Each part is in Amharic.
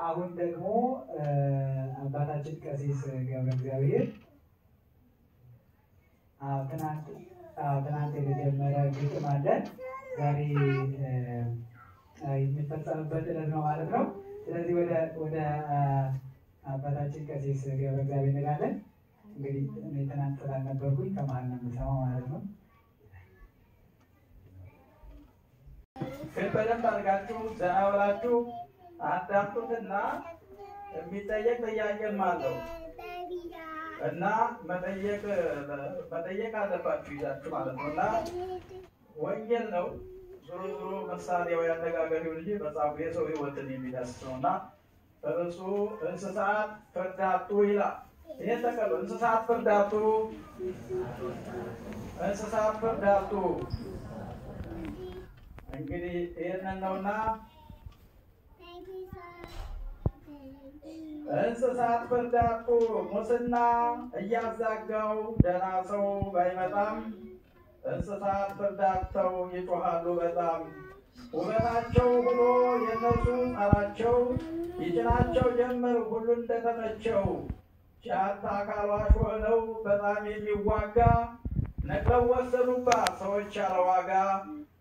አሁን ደግሞ አባታችን ቀሲስ ገብረ እግዚአብሔር ትናንት የተጀመረ ግጥም አለ። ዛሬ የሚፈጸምበት ዕለት ነው ማለት ነው። ስለዚህ ወደ አባታችን ቀሲስ ገብረ እግዚአብሔር እንሄዳለን። እንግዲህ እኔ ትናንት ስላልነበርኩኝ ከመሀል ነው የምሰማው ማለት ነው። ግን በደንብ አድርጋችሁ ዘና ብላችሁ አዳምጡትና የሚጠየቅ ጥያቄም አለው እና መጠየቅ መጠየቅ አለባችሁ ይዛችሁ ማለት ነው እና ወንጌል ነው ዞሮ ዞሮ ምሳሌያዊ አነጋገሪው እንጂ መጽሐፉ የሰው ሕይወትን የሚዳስስ ነው እና እርሱ እንስሳት ፍርድ ይላል። ይህን ተቀሉ። እንስሳት ፍርድ እንስሳት ፍርድ እንግዲህ ይህንን ነውና እንስሳት አጡ። ሙስና እያዛጋው ደህና ሰው ባይመጣም እንስሳት አጥተው ይጮሃሉ በጣም ውበታቸው ብሎ የነሱ ጣራቸው ይጭናቸው ጀመር ሁሉ እንደተመቸው ጫት አካሏሽ ሆነው በጣም የሚዋጋ ነቅለው ወሰዱባት ሰዎች ያለ ዋጋ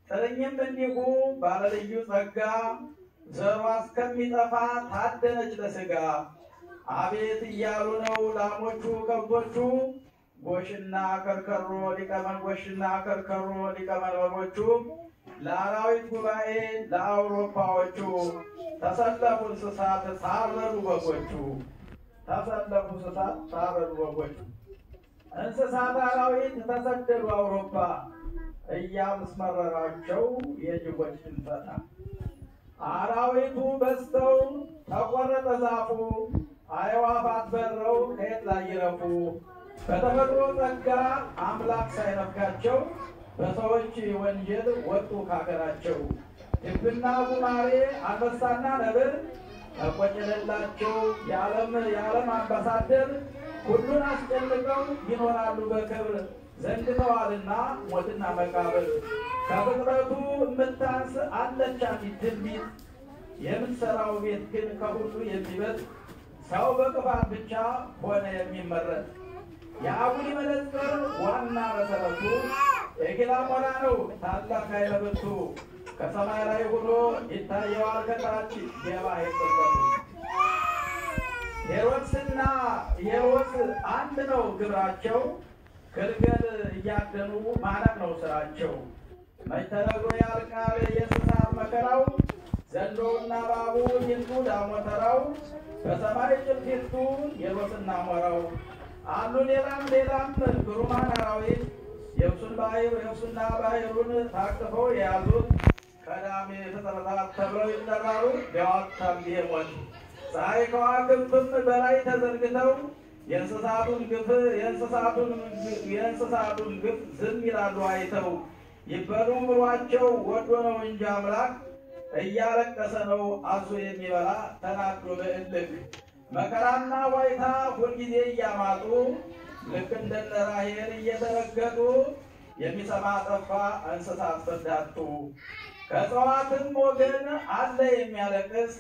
ጥርኝም እንዲሁ ባለልዩ ጸጋ ዘሯ እስከሚጠፋ ታደነች ለስጋ። አቤት እያሉ ነው ላሞቹ ከብቶቹ። ጎሽና ከርከሮ ሊቀመን ጎሽና ከርከሮ ሊቀመንበሮቹ ለአራዊት ጉባኤ ለአውሮፓዎቹ። ተሰለፉ እንስሳት ሳረዱ በጎቹ። ተሰለፉ እንስሳት ሳረዱ በጎቹ። እንስሳት አራዊት ተሰደዱ አውሮፓ። እያመስመረራቸው የጅቦች ድንፈታ አራዊቱ በዝተው ተቆረጠ ዛፉ። አዕዋፋት በረው ከየት ላይ ይረፉ? በተፈጥሮ ጸጋ አምላክ ሳይነፍጋቸው በሰዎች ወንጀል ወጡ ካገራቸው። ድብና ጉማሬ አንበሳና ነብር ተቆጨለላቸው የዓለም የዓለም አምባሳደር ሁሉን አስጨንቀው ይኖራሉ በክብር ዘንግተዋልና ሞትና መቃብር ከፍጥረቱ የምታንስ አንዲት ትንቢት። የምትሰራው ቤት ግን ከሁሉ የሚበልጥ ሰው በቅፋት ብቻ ሆነ የሚመረጥ። የአቡነ መነጽር ዋና መሰረቱ የጌላ ሞራ ነው። ታላቅ ኃይለ ብርቱ ከሰማይ ላይ ሆኖ ይታየዋል ከታች ጀባ የጠበቱ ሄሮድስና ሄሮድስ አንድ ነው ግብራቸው ግልገል እያደኑ ማነቅ ነው ስራቸው። መች ተነግሮ ያልቃል የእንስሳት መከራው። ዘንዶውና እባቡ ይንቱ ዳሞተራው። በሰማይ ጭልፊቱ ሄሮድስና ሞራው። አሉ ሌላም ሌላም ግሩማን አራዊት። የብሱን ባህር የብሱና ባህሩን ታቅፈው የያዙት። ቀዳሚ ፍጥረታት ተብለው ይጠራሉ። ቢያወጣም የሞት ፀሐይ ከዋክብትም በላይ ተዘርግተው የእንስሳቱን ግፍ የእንስሳቱን ግፍ ዝም ይላሉ አይተው ይበሉ ብሏቸው ወዶ ነው እንጂ አምላክ እያለቀሰ ነው አዞ የሚበላ ተናዶ በእልክ መከራና ዋይታ ሁልጊዜ እያማጡ ልክ እንደነ ራሔል እየተረገጡ የሚሰማ ጠፋ እንስሳት ፍርዳቱ ከእጽዋትም ወገን አለ የሚያለቅስ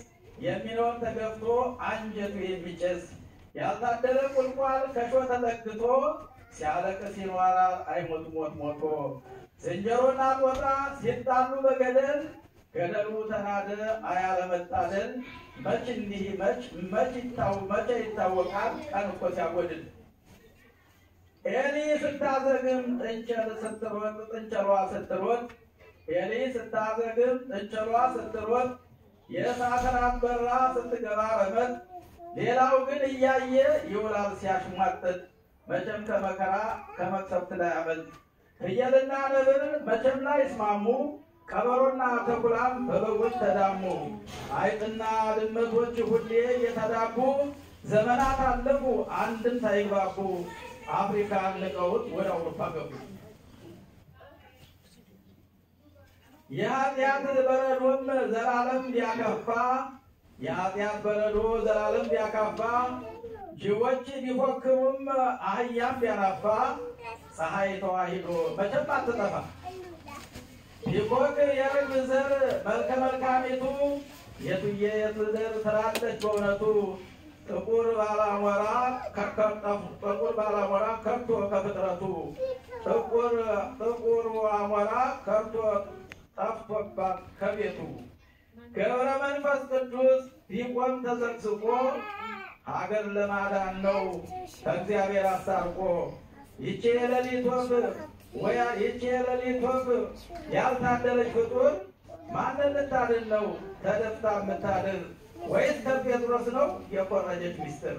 የሚለውን ተገብቶ አንጀቱ የሚጨስ ያልታደለ ቁልቋል ከሾህ ተጠግቶ ሲያለቅስ ይኖራል። አይሞት ሞት ሞቶ ዝንጀሮና ጦጣ ሲጣሉ በገደል ገደሉ ተናደ አያለመጣደል። መች እንዲህ መች መቼ ይታወቃል? ቀን እኮ ሲያጎድል ኤሊ ስታዘግም ጥንቸል ስትሮጥ ጥንቸሏ ስትሮጥ ኤሊ ስታዘግም ጥንቸሏ ስትሮጥ የእሳት በራ ስትገባ ረመጥ ሌላው ግን እያየ ይውላል ሲያሽሟጥጥ መቼም ከመከራ ከመቅሰፍት ላይ አመልጥ። ፍየልና ነብር መቼም ላይ ይስማሙ ቀበሮና ተኩላም በበጎች ተዳሙ። አይጥና ድመቶች ሁሌ እየተዳቡ ዘመናት አለፉ አንድም ሳይግባቡ አፍሪካን ንቀውት ወደ አውሮፓ ገቡ። የኃጢአት በረዶም ዘላለም ቢያከፋ የኃጢአት በረዶ ዘላለም ቢያካፋ ጅቦች ቢፎክሩም አህያም ቢያናፋ ፀሐይ ተዋሂዶ መቼም አትጠፋ። ቢኮክ የርግብ ዘር መልከ መልካሚቱ የቱዬ የትድር ትላለች በእውነቱ? ጥቁር ባላሞራ ጥቁር ባላሞራ ከርቶ ከፍጥረቱ። ጥቁር ጥቁር አሞራ ከርቶ ጠፍቶባት ከቤቱ ገብረ መንፈስ ቅዱስ ቢቆም ተሰቅስቆ ሀገር ለማዳን ነው። ከእግዚአብሔር አስታርቆ ይቺ የሌሊት ወፍ ወያ ይቺ የሌሊት ወፍ ያልታደለች ፍጡር ማንን ልታድን ነው? ተደፍታ የምታድር ወይስ ከጴጥሮስ ነው? የኮረጀች ሚስጥር?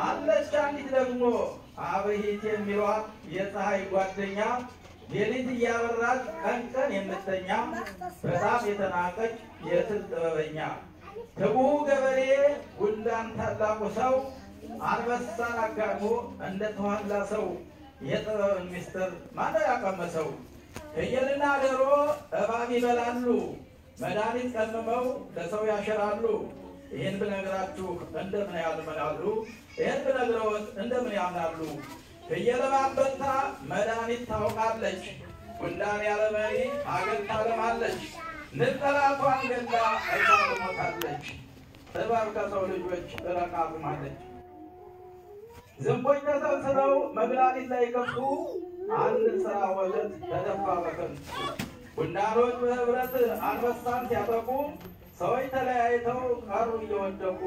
አለች። አንዲት ደግሞ አብሂት የሚሏት የፀሐይ ጓደኛ ሌሊት እያበራች ቀን ቀን የምተኛ በጣም የተናቀች የትል ጥበበኛ ትጉ ገበሬ ጉንዳን ታላቁ ሰው አንበሳን አጋድሞ እንደ ተዋላ ሰው የጥበብን ሚስጥር ማነው ያቀመሰው? ፍየልና ዶሮ እባብ ይበላሉ፣ መድኃኒት ቀምመው ለሰው ያሸራሉ። ይህን ብነግራችሁ እንደምን ያልመናሉ? ይህን ብነግረዎት እንደምን ያምናሉ? በልታ መድኃኒት ታውቃለች፣ ጉንዳን ያለ መሪ አገር ታለማለች። ንብ ጠላቷን ገላ እዛ ትሞታለች፣ እባብ ከሰው ልጆች ርቃ ቆማለች። ዝንቦች ተሰብስበው መግላሊት ላይ ገቡ፣ አንድ ስራ ወተት ተደፋ በከንቱ። ጉንዳኖች በህብረት አንበሳን ሲያጠቁ፣ ሰዎች ተለያይተው ቀሩ እየወደቁ፣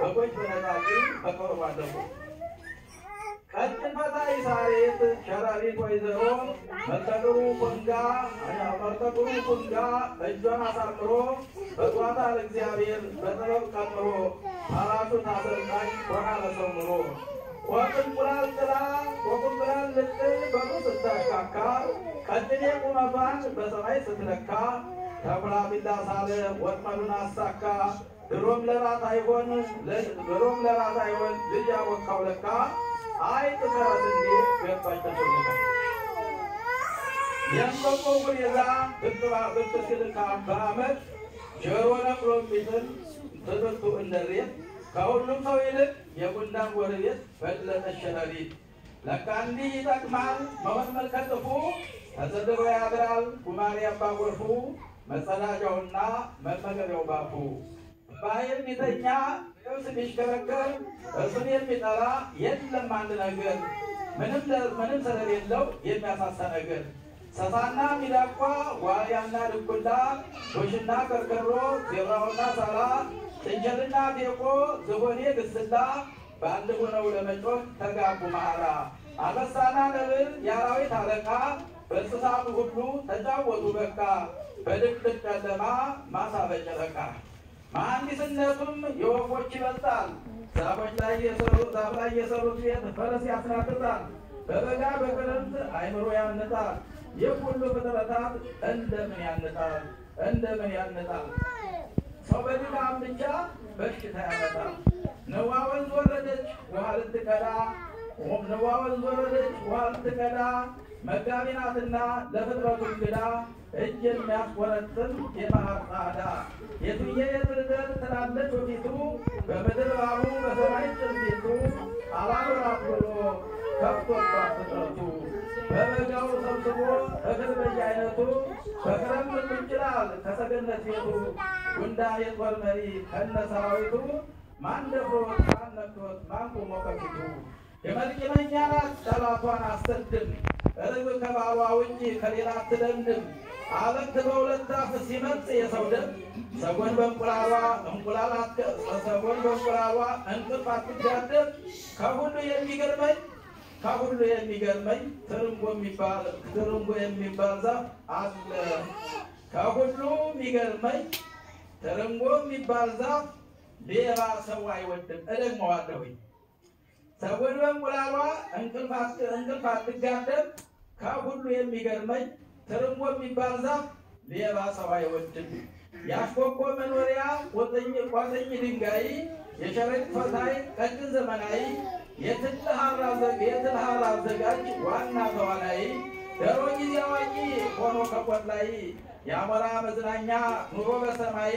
በጎች በነጣቂ በጦር ባለቁ። ቀጭን ፈሳሽ ሳሬት ሸረሪት ወይዘሮ መርጠቅሩ ቁንጋ መርጠቅሩ ቁንጋ እጇን አሳምሮ በጧታል እግዚአብሔር በጥበብ ቀምሮ አራሹን አሰልጣኝ ሆና ለሰው ኑሮ ወቁንቁላል ጥላ ወቁንቁላል ልጥል በሩ ስታሽካካ ቀጭኔ ቁመቷን በሰማይ ስትለካ ተኩላ ቢላ ሳለ ወጥመዱን አሳካ። ድሮም ለራት አይሆን ድሮም ለራት አይሆን ልጅ ያወካው ለካ አይጥ ከረት እንዴ ገባች ተሾልካ የእንቆቆ ጉሬዛ ብትባ ብትስል በአመት ጆሮ ነቅሎ የሚጥል ትምህርቱ እንደሬት ከሁሉም ሰው ይልቅ የጉንዳን ጎረቤት በለጠች ሸረሪት። ለካ እንዲህ ይጠቅማል መሆን መልከ ጥፉ ተሰድሮ ያድራል ጉማሬ አባ ጎርፉ መጸዳጃውና መመገቢያው ባፉ ባህል ቢተኛ ልብስ ቢሽከረከር እርሱን የሚጠላ የለም አንድ ነገር። ምንም ምንም ስለሌለው የሚያሳሳ ነገር። ሰሳና ሚዳቋ ዋልያና ድኩላ ዶሽና ከርከሮ ዜብራውና ሳላ ጥንቸልና ፌቆ ዝሆኔ ግስላ በአንድ ሆነው ለመጮህ ተጋቡ መሃላ አንበሳና ነብር የአራዊት አለቃ በእንስሳቱ ሁሉ ተጫወቱ በቃ በድቅድቅ ጨለማ ማሳ በጨረቃ መሐንዲስነቱም የወፎች ይበልጣል። ዛፎች ላይ የሰሩት ዛፍ ላይ የሰሩት ቤት ፈረስ ያስናፍጣል። በበጋ በክረምት አይምሮ ያንጣል። ይህ ሁሉ ፍጥረታት እንደምን ያንጣል እንደምን ያንጣል። ሰው በድካም ብቻ በሽታ ያመጣል። ነዋ ወንዝ ወረደች ውሃ ልትቀዳ ነዋ ወንዝ ወረደች ውሃ ልትቀዳ መጋቢ ናትና ለፍጥረቱ እንግዳ እጅ የሚያስቆረጥም የባህር ጣዳ የትዬ የትርደር ትላለች ወፊቱ በምድር ባቡ በሰማይ ጭልፊቱ አላኖራት ብሎ ከፍቶባት ፍጥረቱ። በበጋው ሰብስቦ እህል በየአይነቱ በክረምት ይችላል ከሰገነት ቤቱ? ጉንዳ የጦር መሪ ከነ ሰራዊቱ ማን ደፍሮት ማን ነክቶት ማን ቆሞ ከፊቱ የመልቂመኛ ናት ጠላቷን አስተድም ርብ ከባሏ ውጭ ከሌላ አትለምድም። አለት በሁለት አፍ ሲመጽ የሰው ደም ሰጎን በእንቁላሏ እንቁላል ሰጎን በእንቁላሏ እንቅልፍ አትጋደም። ከሁሉ የሚገርመኝ ከሁሉ የሚገርመኝ ትርንጎ የሚባል ትርንጎ የሚባል ዛፍ አለ። ከሁሉ የሚገርመኝ ትርንጎ የሚባል ዛፍ ሌባ ሰው አይወድም። እደግመዋለሁኝ። ሰጎን በእንቁላሏ እንቅልፍ አትጋደም። ከሁሉ የሚገርመኝ ትርንጎ የሚባል ዛፍ ሌባ ሰው አይወድም። የአሽኮኮ መኖሪያ ቋጥኝ ድንጋይ የሸረሪት ፈታይ ቀጭን ዘመናዊ የትል ሀር አዘጋጅ ዋና ተዋናይ ደሮ ጊዜ አዋቂ ሆኖ ከቆት ላይ የአሞራ መዝናኛ ኑሮ በሰማይ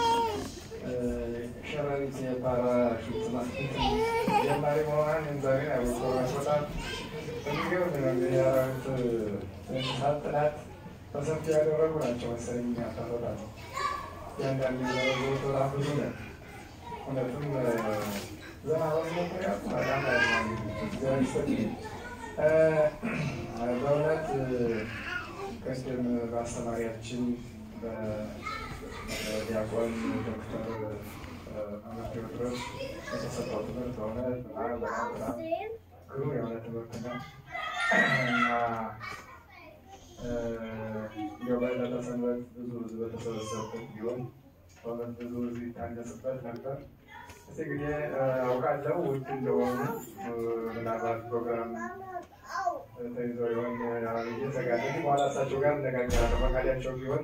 ጀማሪ መሆኗን በጣም የሚገርም ነው። እንግዲህ የአራዊት እንስሳት ጥናት በሰፊ ያደረጉ ናቸው መሰለኝ ያፈረዳሉ። እያንዳንዱ የሚዘረጉት በጣም ብዙ ነው። እውነቱም ዘና በመኩሪያ በጣም በእውነት ቅድም በአስተማሪያችን በዲያቆን ዶክተር ቴዎድሮስ የተሰጠው ትምህርት በእውነት በጣም የሆነ ትምህርት ነው እና እንዲያው በዕለተ ሰንበት ብዙ ሕዝብ በተሰበሰበበት ቢሆን በእውነት ብዙ ሕዝብ ይታነጽበት ነበር። እንግዲህ አውቃለሁ ውድ እንደሆኑ ምናልባት ፕሮግራም ተይዞ ይሆን እየዘጋጀ በኋላ እሳቸው ጋር እነጋገራለሁ። ፈቃዳቸው ቢሆን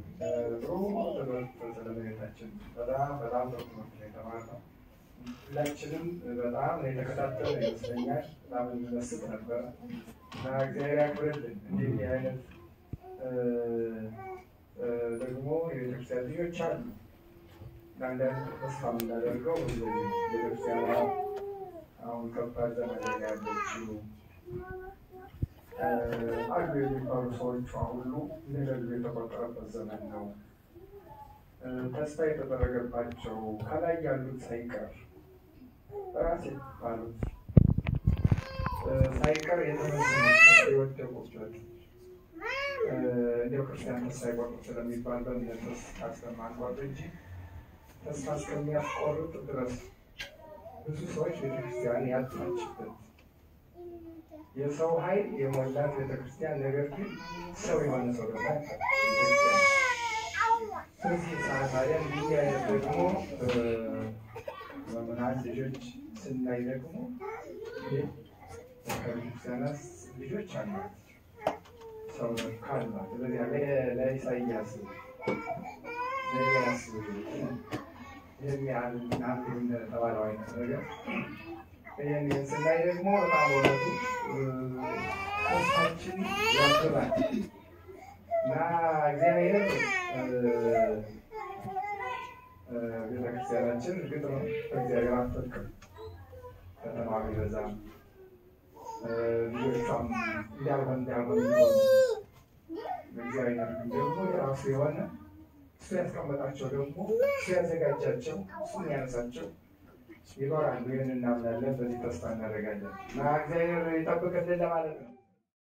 ጥሩ ስለቤታችን በጣም በጣም ሁላችንም በጣም የተከታተለ ይመስለኛል። በጣም እንመስጥ ነበረ እና እግዚአብሔር ያክብርልን። እንዲህ አይነት ደግሞ የቤተክርስቲያን ልጆች አሉ። አንዳንድ ተስፋ የምናደርገው ቤተክርስቲያኗ አሁን ከባድ ዘመን ያለችው አሉ የሚባሉ ሰዎቿ ሁሉ እንደገሉ የተቆጠረበት ዘመን ነው። ተስፋ የተደረገባቸው ከላይ ያሉት ሳይቀር ራስ ባሉት ሳይቀር የወደቁበት እንዲያው ክርስቲያን ተስፋ አይቆርጡ ስለሚባል በእምነት ተስፋ ስለማንቆርጥ እንጂ ተስፋ እስከሚያስቆርጥ ድረስ ብዙ ሰዎች ቤተክርስቲያን ያጣችበት የሰው ኃይል የሞላት ቤተክርስቲያን፣ ነገር ግን ሰው የሆነ ሰው ደግሞ ስለዚህ ሰዓት እንዲህ አይነት ደግሞ መምህራን ልጆች ስናይ ደግሞ ከቤተክርስቲያናት ልጆች አሏት። ሰው ካሏት ስለዚያ ለኢሳያስ ለኢያስ የሚያህል እንደተባለው አይነት ነገር ይህን ስናይ ደግሞ በጣም እውነቱ ተስፋችን ያብባል እና እግዚአብሔር ቤተክርስቲያናችን እርግጥ ነው። በእግዚአብሔር አትወድቅም፣ ፈተና ቢበዛም ልጆቿም እንዲያልሆን ቢሆኑ እግዚአብሔር ደግሞ የራሱ የሆነ እሱ ያስቀመጣቸው ደግሞ እሱ ያዘጋጃቸው እሱ የሚያነሳቸው ይኖራሉ። ይህን እናምናለን፣ በዚህ ተስፋ እናደርጋለን እና እግዚአብሔር ይጠብቅልን ለማለት ነው።